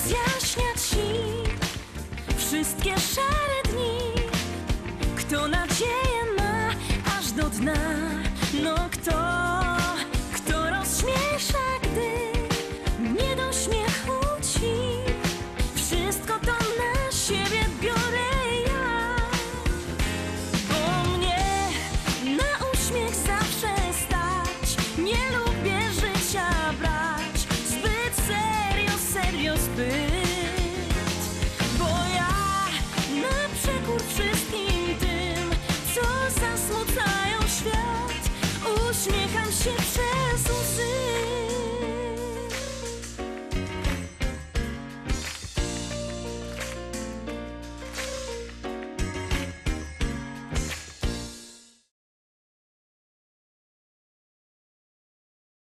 rozjaśniać ci wszystkie szare dni. Kto nadzieję ma aż do dna, no kto. Bo ja na przekór wszystkim tym Co zasmucają świat Uśmiecham się przez łzy.